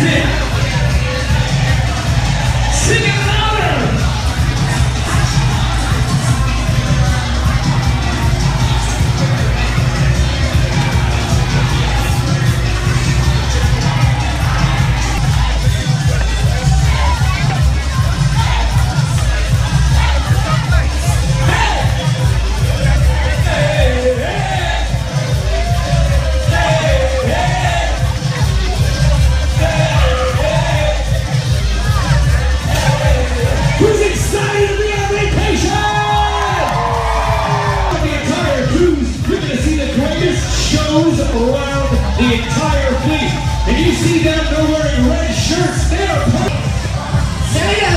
셋! Around the entire fleet. And you see them, they're wearing red shirts. They are playing. There we go.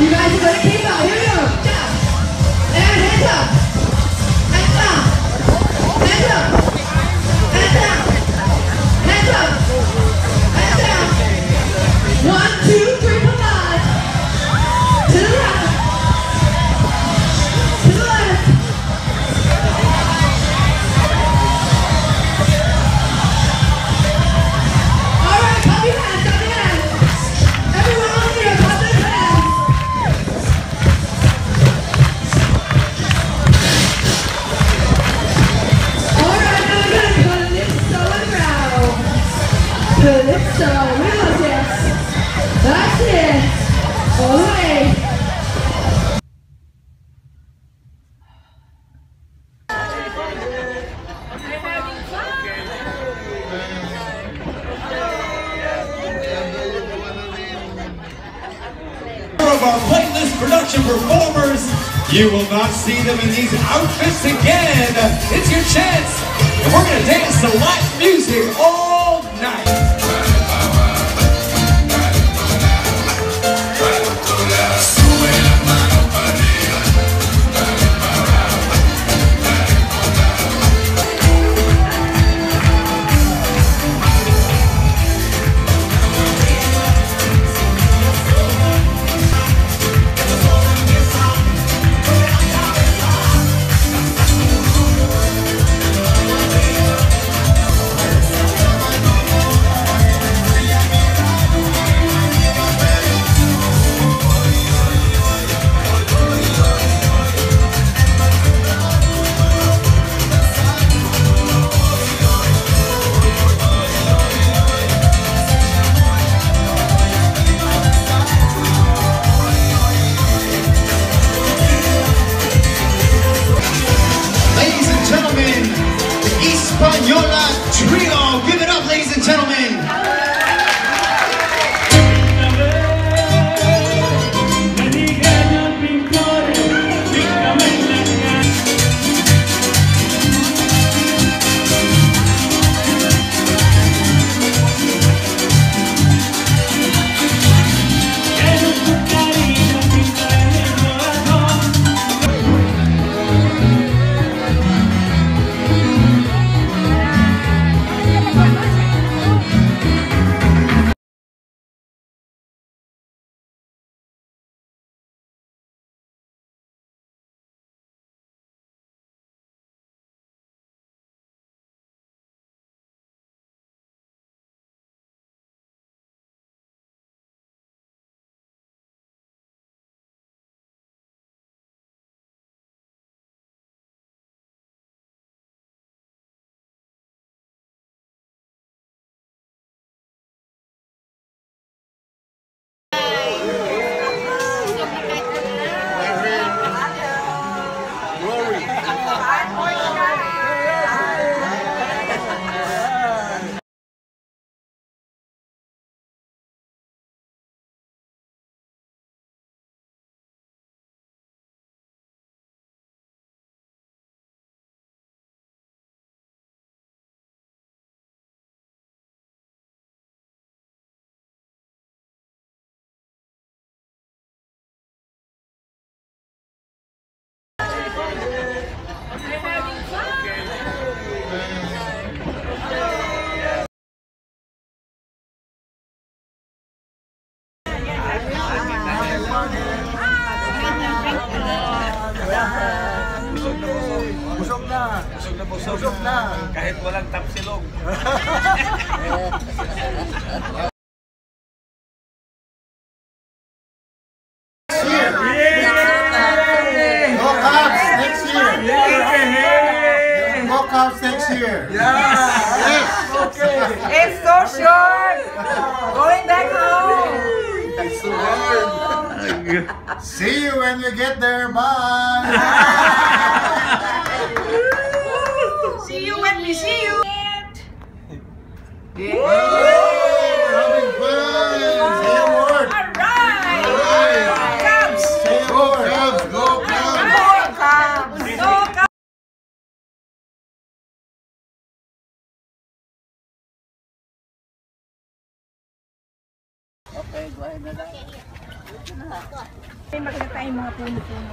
You guys are gonna keep up. Here we go. Down. And hands up. Hands down. Hands up. Hands down. Hands up. Hands down. One, two, three, performers. You will not see them in these outfits again. It's your chance. And we're going to dance to live music all Tulog na. Kahit walang next year. It's so short. Going back home. See you when you get there. Bye. Ay, May maganda tayong mga puno-puno.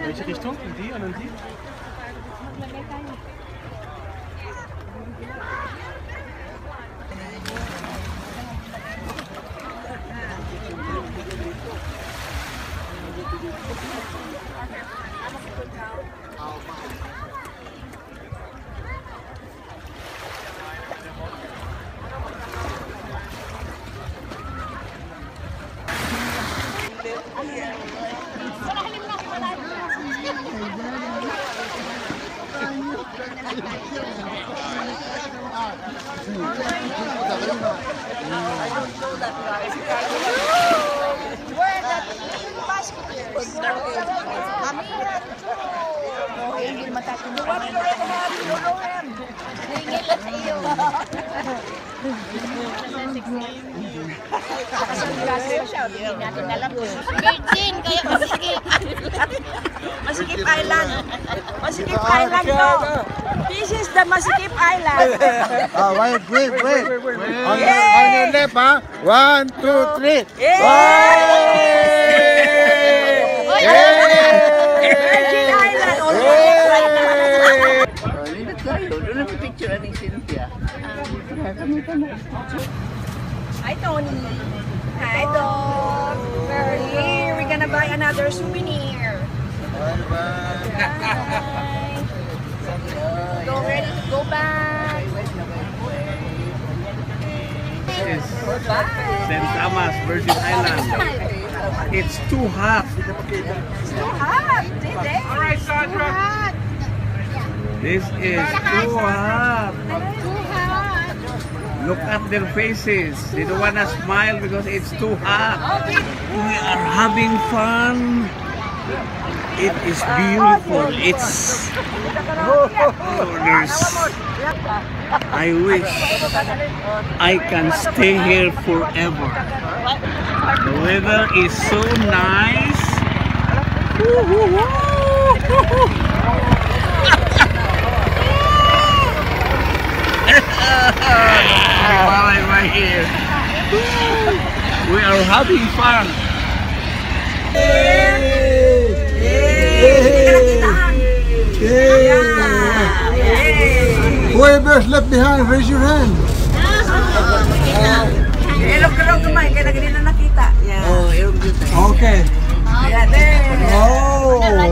Weet je, Christon, een die en een die? Maglagay tayo. Where the basket is. matakin mo. Huwag mo rin mga pinunuhan. Nangingil lang sa iyo. Hindi natin alam ko. Virgin, kaya masikip. Masikip Island. Masikip Island to. This is the Masikip Island. oh, wait, wait, wait. On your, on your left, ha? One, two, three. Yay! Yay! Hi, Tony. Hi, dog. We're here. We're gonna buy another souvenir. Bye. Go ready to go back. Yes. Bye. St. Thomas, Virgin Island. It's too hot. Too hot today. All right, Sandra. This is too hot. Look at their faces. They don't want to smile because it's too hot. We are having fun. It is beautiful. It's there's, I wish I can stay here forever. The weather is so nice. While I'm right here. We are having fun. Whoever's left behind, raise your hand. Ilog ka lang kumain, kaya na ganun nakita. Yeah. Oh, okay. Yeah, there. Oh.